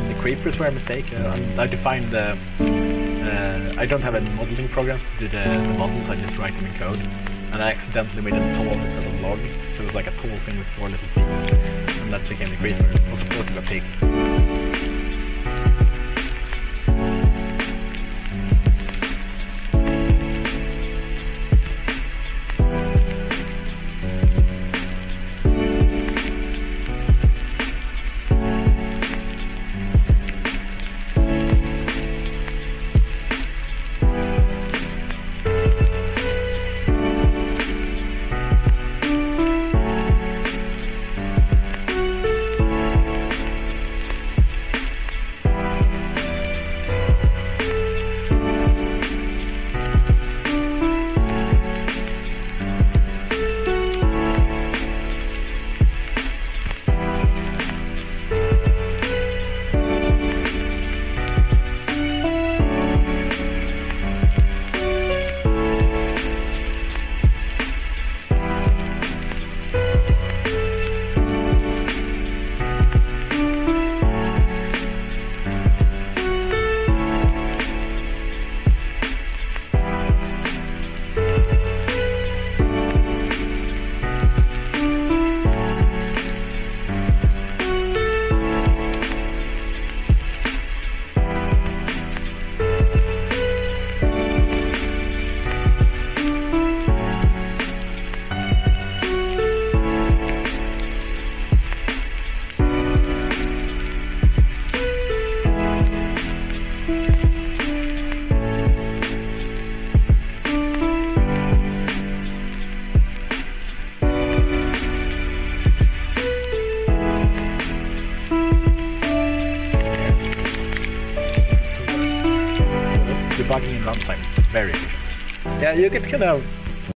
Mean, the creepers were a mistake. I defined the. Uh, I don't have any modeling programs to do the, the models. I just write them in code, and I accidentally made a tall instead of log, so it was like a tall thing with four little feet, and that became the creeper. It was supposed to be a pig. meio que.